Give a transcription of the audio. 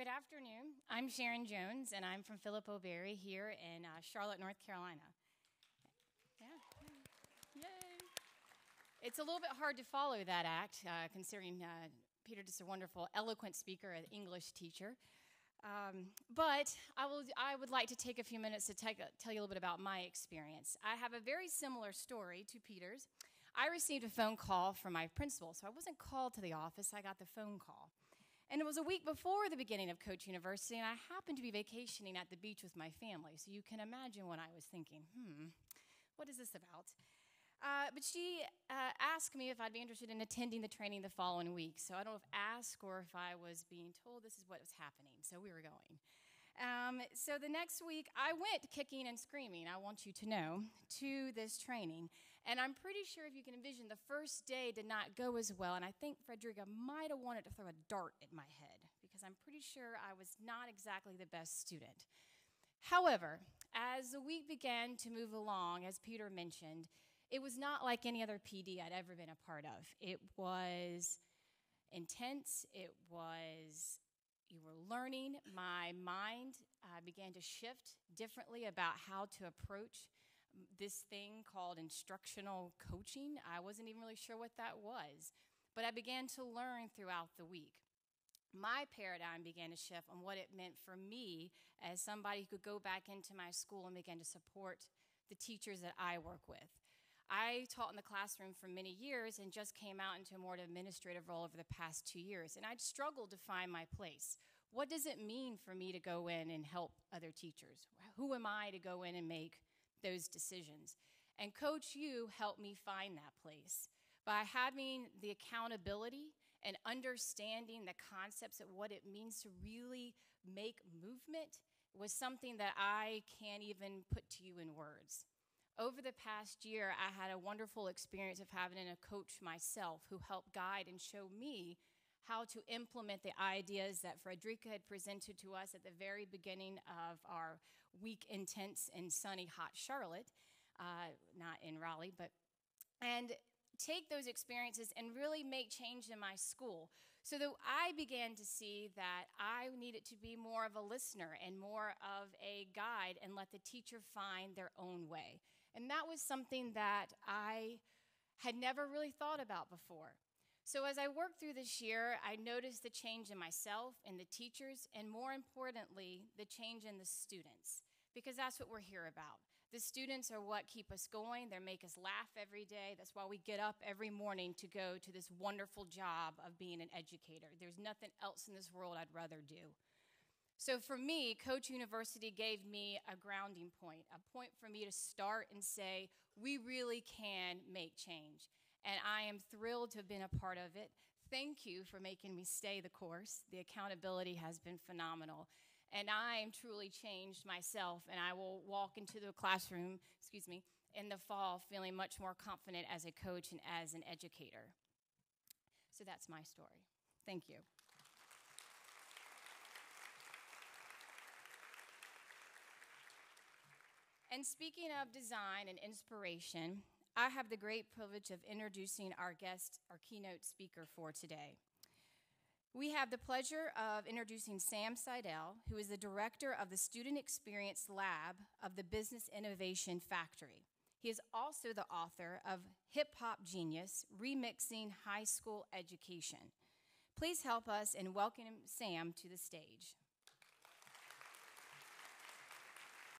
Good afternoon. I'm Sharon Jones, and I'm from Phillip O'Berry here in uh, Charlotte, North Carolina. Yeah. Yay. It's a little bit hard to follow that act, uh, considering uh, Peter is a wonderful, eloquent speaker, an English teacher. Um, but I, will, I would like to take a few minutes to take, tell you a little bit about my experience. I have a very similar story to Peter's. I received a phone call from my principal, so I wasn't called to the office, I got the phone call. And it was a week before the beginning of Coach University, and I happened to be vacationing at the beach with my family. So you can imagine what I was thinking hmm, what is this about? Uh, but she uh, asked me if I'd be interested in attending the training the following week. So I don't know if ask or if I was being told this is what was happening. So we were going. Um, so the next week, I went kicking and screaming, I want you to know, to this training. And I'm pretty sure if you can envision, the first day did not go as well. And I think Frederica might have wanted to throw a dart at my head because I'm pretty sure I was not exactly the best student. However, as the week began to move along, as Peter mentioned, it was not like any other PD I'd ever been a part of. It was intense, it was you were learning. My mind uh, began to shift differently about how to approach this thing called instructional coaching. I wasn't even really sure what that was, but I began to learn throughout the week. My paradigm began to shift on what it meant for me as somebody who could go back into my school and begin to support the teachers that I work with. I taught in the classroom for many years and just came out into a more administrative role over the past two years. And I'd struggled to find my place. What does it mean for me to go in and help other teachers? Who am I to go in and make those decisions? And Coach U helped me find that place by having the accountability and understanding the concepts of what it means to really make movement was something that I can't even put to you in words over the past year, I had a wonderful experience of having a coach myself who helped guide and show me how to implement the ideas that Frederica had presented to us at the very beginning of our week intense in sunny, hot Charlotte, uh, not in Raleigh, but and take those experiences and really make change in my school. So that I began to see that I needed to be more of a listener and more of a guide and let the teacher find their own way. And that was something that I had never really thought about before. So, as I worked through this year, I noticed the change in myself and the teachers, and more importantly, the change in the students, because that's what we're here about. The students are what keep us going. They make us laugh every day. That's why we get up every morning to go to this wonderful job of being an educator. There's nothing else in this world I'd rather do. So for me, Coach University gave me a grounding point, a point for me to start and say, we really can make change. And I am thrilled to have been a part of it. Thank you for making me stay the course. The accountability has been phenomenal. And I am truly changed myself, and I will walk into the classroom, excuse me, in the fall feeling much more confident as a coach and as an educator. So that's my story. Thank you. And speaking of design and inspiration, I have the great privilege of introducing our guest, our keynote speaker for today. We have the pleasure of introducing Sam Seidel, who is the director of the Student Experience Lab of the Business Innovation Factory. He is also the author of Hip Hop Genius Remixing High School Education. Please help us in welcoming Sam to the stage.